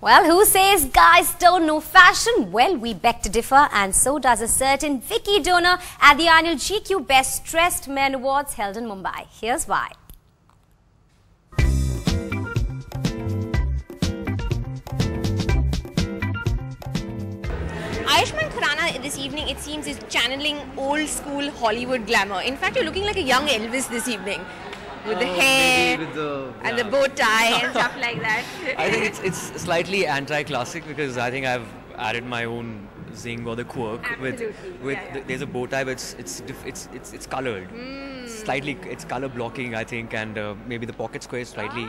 Well, who says guys don't know fashion? Well, we beg to differ, and so does a certain Vicky Donor at the annual GQ Best Dressed Men Awards held in Mumbai. Here's why. Ayushmann Khurrana this evening, it seems, is channeling old school Hollywood glamour. In fact, you're looking like a young Elvis this evening. With the Oh, hair with the- and the bow tie and stuff like that. I think it's it's slightly anti-classic because I think I've added my own zing or the quirk with Absolutely, with yeah, yeah. The, there's a bow tie, but it's it's diff- it's it's, it's colored. Hmm. Slightly, it's color blocking, I think, and uh, maybe the pocket square is slightly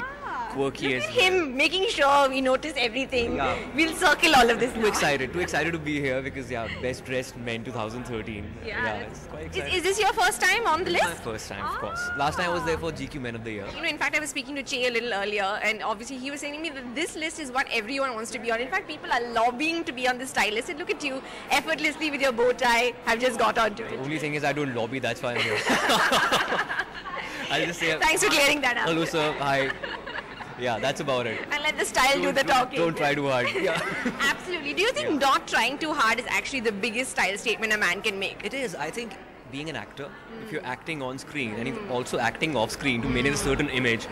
quirky Ah, Look as at him making sure we notice everything. Yeah. We'll circle all of this. Too excited, too excited to be here because yeah, best dressed men 2013. Yeah, it's quite Is, exciting. is this your first time on the is list? my first time, of course. Last time I was there for GQ Men of the Year. You know, in fact, I was speaking to Che a little earlier, and obviously he was saying to me that this list is what everyone wants to be on. In fact, people are lobbying to be on this style list. And look at you, effortlessly with your bow tie, have just got onto it. The only thing is I don't lobby, that's why I'm here. I'll just say Thanks for clearing that up. hello sir, hi. Yeah, that's about it. And let the style do Don't- the don't- talking. Don't try too hard. Yeah. Absolutely. Do you think not trying too hard is actually the biggest style statement a man can make? It is. I think being an actor, if hmm. you're acting on screen and if hmm. also acting off screen to hmm. maintain a certain image,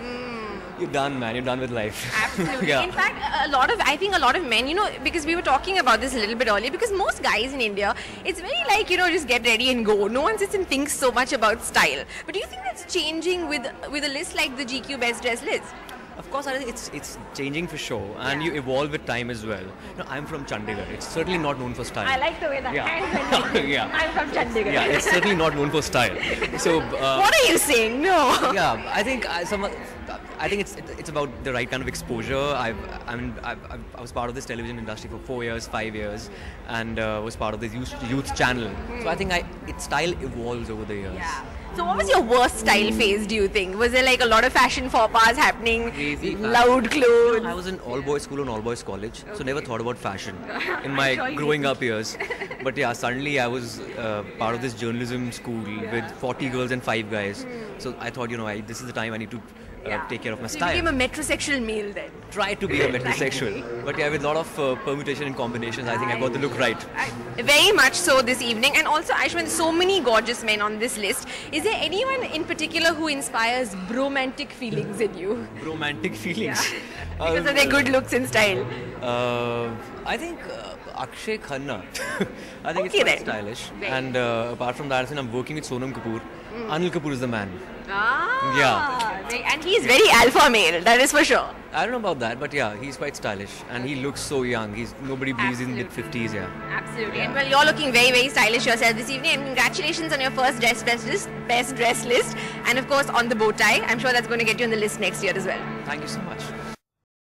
you're done, man. You're done with life. Absolutely. yeah. In fact, a lot of, I think a lot of men, you know, because we were talking about this a little bit earlier, because most guys in India, it's very like, you know, just get ready and go. No one sits and thinks so much about style. But do you think that's changing with with a list like the GQ Best Dress list? Of course, I think it's it's changing for sure, and Yeah. you evolve with time as well. Know, I'm from Chandigarh. It's certainly not known for style. I like the way that Yeah. went. Yeah. I'm from Chandigarh. Yeah, it's certainly not known for style. So. Uh, what are you saying? No. yeah, I think I, some, I think it's it's about the right kind of exposure. I've I mean I've, I've, was part of this television industry for four years, five years, and uh, was part of this youth, youth channel. So I think I its style evolves over the years. Yeah. So what was your worst style phase, do you think? Was there like a lot of fashion faux pas happening? Crazy Loud clothes? I was in all boys school and all boys college, so never thought about fashion in my sure growing up years. But yeah, suddenly I was uh, part of this journalism school with 40 girls and five guys. So I thought, you know, I, this is the time I need to uh, take care of my So you became a metrosexual male then? Try to be a metrosexual, but yeah, with a lot of uh, permutation and combinations, I think I got the look right. Very much so this evening. And also, Ayushmann, so many gorgeous men on this list. Is there anyone in particular who inspires bromantic feelings in you? Romantic feelings. Because of their good looks and style. Uh, I think uh, Akshaye Khanna. I think Okay it's quite then. stylish. Right. And uh, apart from that, I'm working with Sonam Kapoor. Anil Kapoor is the man. Ah, Yeah. right. And he's very alpha male, that is for sure. I don't know about that, but yeah, he's quite stylish and he looks so young. He's nobody believes he's in mid 50s, Yeah. Absolutely. And well, you're looking very, very stylish yourself this evening. And congratulations on your first dress best list, best dress list. And of course, on the bow tie. I'm sure that's going to get you on the list next year as well. Thank you so much.